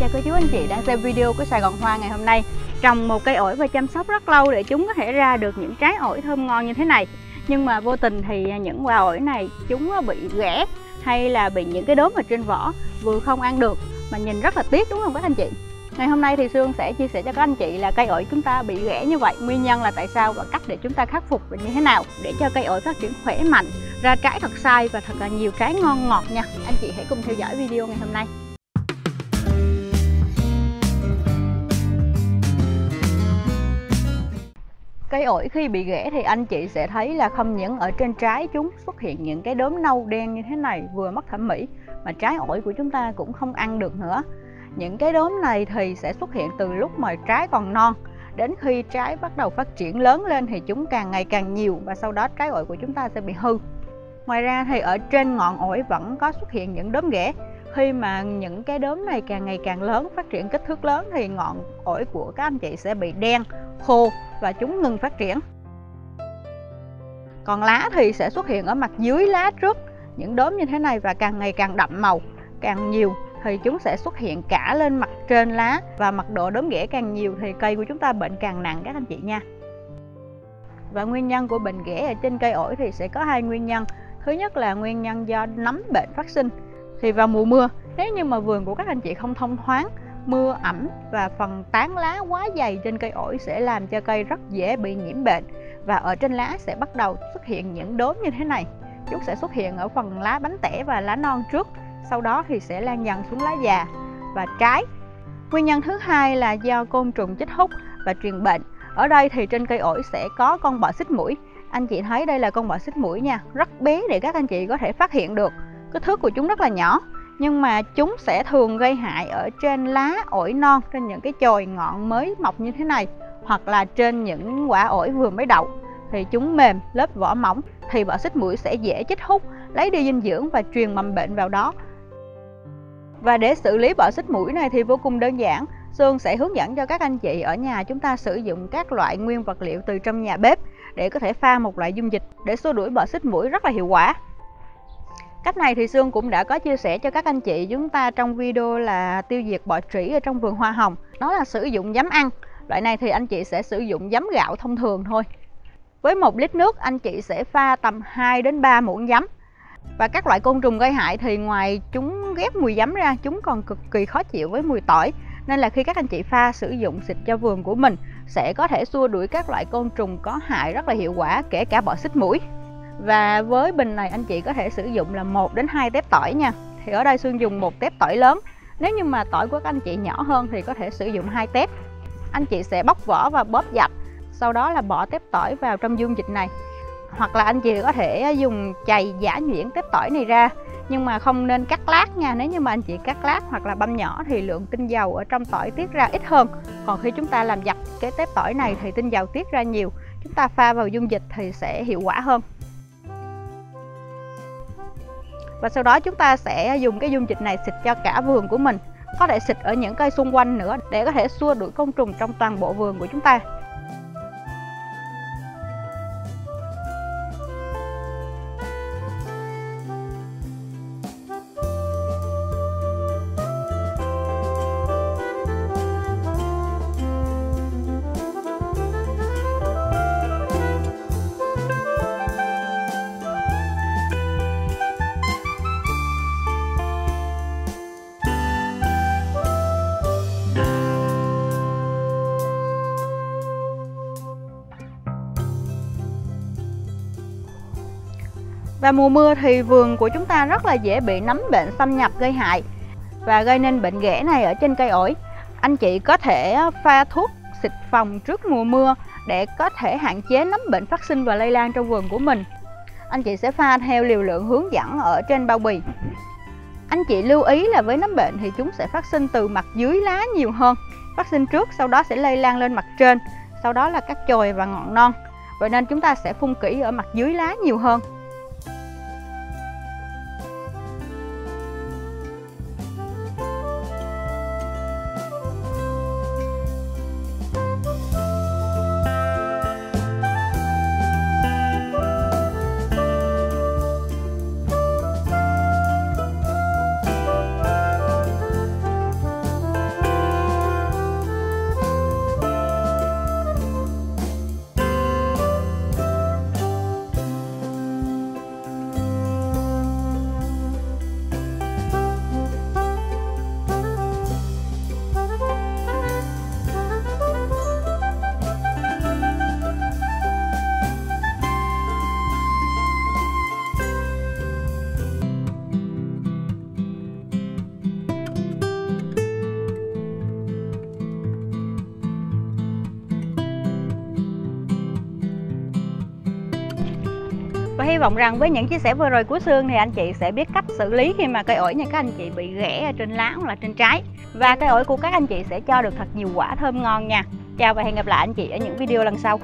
anh chị đang xem video của Sài Gòn Hoa ngày hôm nay. Trồng một cây ổi và chăm sóc rất lâu để chúng có thể ra được những trái ổi thơm ngon như thế này. Nhưng mà vô tình thì những quả ổi này chúng bị ghẻ hay là bị những cái đốm ở trên vỏ vừa không ăn được. Mà nhìn rất là tiếc đúng không các anh chị? Ngày hôm nay thì Sương sẽ chia sẻ cho các anh chị là cây ổi chúng ta bị ghẻ như vậy. Nguyên nhân là tại sao và cách để chúng ta khắc phục là như thế nào Để cho cây ổi phát triển khỏe mạnh, ra trái thật sai và thật là nhiều trái ngon ngọt nha. Anh chị hãy cùng theo dõi video ngày hôm nay. Cây ổi khi bị ghẻ thì anh chị sẽ thấy là không những ở trên trái chúng xuất hiện những cái đốm nâu đen như thế này vừa mất thẩm mỹ, mà trái ổi của chúng ta cũng không ăn được nữa. Những cái đốm này thì sẽ xuất hiện từ lúc mà trái còn non, đến khi trái bắt đầu phát triển lớn lên thì chúng càng ngày càng nhiều và sau đó trái ổi của chúng ta sẽ bị hư. Ngoài ra thì ở trên ngọn ổi vẫn có xuất hiện những đốm ghẻ khi mà những cái đốm này càng ngày càng lớn, phát triển kích thước lớn thì ngọn ổi của các anh chị sẽ bị đen, khô và chúng ngừng phát triển. Còn lá thì sẽ xuất hiện ở mặt dưới lá trước. Những đốm như thế này và càng ngày càng đậm màu, càng nhiều thì chúng sẽ xuất hiện cả lên mặt trên lá và mật độ đốm ghẻ càng nhiều thì cây của chúng ta bệnh càng nặng các anh chị nha. Và nguyên nhân của bệnh ghẻ ở trên cây ổi thì sẽ có hai nguyên nhân. Thứ nhất là nguyên nhân do nấm bệnh phát sinh thì vào mùa mưa nếu như mà vườn của các anh chị không thông thoáng. Mưa ẩm và phần tán lá quá dày trên cây ổi sẽ làm cho cây rất dễ bị nhiễm bệnh và ở trên lá sẽ bắt đầu xuất hiện những đốm như thế này. Chúng sẽ xuất hiện ở phần lá bánh tẻ và lá non trước, sau đó thì sẽ lan dần xuống lá già và trái. Nguyên nhân thứ hai là do côn trùng chích hút và truyền bệnh. Ở đây thì trên cây ổi sẽ có con bọ xích mũi. Anh chị thấy đây là con bọ xích mũi nha, rất bé để các anh chị có thể phát hiện được kích thước của chúng rất là nhỏ, nhưng mà chúng sẽ thường gây hại ở trên lá, ổi non, trên những cái chồi ngọn mới mọc như thế này, hoặc là trên những quả ổi vừa mới đậu. Thì chúng mềm, lớp vỏ mỏng, thì bọ xích mũi sẽ dễ chích hút, lấy đi dinh dưỡng và truyền mầm bệnh vào đó. Và để xử lý bọ xích mũi này thì vô cùng đơn giản, Sương sẽ hướng dẫn cho các anh chị ở nhà chúng ta sử dụng các loại nguyên vật liệu từ trong nhà bếp để có thể pha một loại dung dịch để xua đuổi bọ xích mũi rất là hiệu quả. Cách này thì Sương cũng đã có chia sẻ cho các anh chị chúng ta trong video là tiêu diệt bọ trĩ ở trong vườn hoa hồng. Đó là sử dụng giấm ăn. Loại này thì anh chị sẽ sử dụng giấm gạo thông thường thôi. Với một lít nước, anh chị sẽ pha tầm 2 đến 3 muỗng giấm. Và các loại côn trùng gây hại thì ngoài chúng ghép mùi giấm ra, chúng còn cực kỳ khó chịu với mùi tỏi. Nên là khi các anh chị pha sử dụng xịt cho vườn của mình, sẽ có thể xua đuổi các loại côn trùng có hại rất là hiệu quả, kể cả bọ xích mũi và với bình này anh chị có thể sử dụng là 1 đến 2 tép tỏi nha. Thì ở đây Xuân dùng một tép tỏi lớn. Nếu như mà tỏi của các anh chị nhỏ hơn thì có thể sử dụng hai tép. Anh chị sẽ bóc vỏ và bóp dập, sau đó là bỏ tép tỏi vào trong dung dịch này. Hoặc là anh chị có thể dùng chày giả nhuyễn tép tỏi này ra, nhưng mà không nên cắt lát nha. Nếu như mà anh chị cắt lát hoặc là băm nhỏ thì lượng tinh dầu ở trong tỏi tiết ra ít hơn. Còn khi chúng ta làm dập cái tép tỏi này thì tinh dầu tiết ra nhiều. Chúng ta pha vào dung dịch thì sẽ hiệu quả hơn và sau đó chúng ta sẽ dùng cái dung dịch này xịt cho cả vườn của mình. Có thể xịt ở những cây xung quanh nữa để có thể xua đuổi côn trùng trong toàn bộ vườn của chúng ta. Và mùa mưa thì vườn của chúng ta rất là dễ bị nấm bệnh xâm nhập gây hại và gây nên bệnh ghẻ này ở trên cây ổi. Anh chị có thể pha thuốc xịt phòng trước mùa mưa để có thể hạn chế nấm bệnh phát sinh và lây lan trong vườn của mình. Anh chị sẽ pha theo liều lượng hướng dẫn ở trên bao bì. Anh chị lưu ý là với nấm bệnh thì chúng sẽ phát sinh từ mặt dưới lá nhiều hơn. Phát sinh trước sau đó sẽ lây lan lên mặt trên, sau đó là các chồi và ngọn non. Vậy nên chúng ta sẽ phun kỹ ở mặt dưới lá nhiều hơn. Và hy vọng rằng với những chia sẻ vừa rồi của Sương thì anh chị sẽ biết cách xử lý khi mà cây ổi nhà các anh chị bị ghẻ ở trên lá hoặc là trên trái. Và cây ổi của các anh chị sẽ cho được thật nhiều quả thơm ngon nha. Chào và hẹn gặp lại anh chị ở những video lần sau.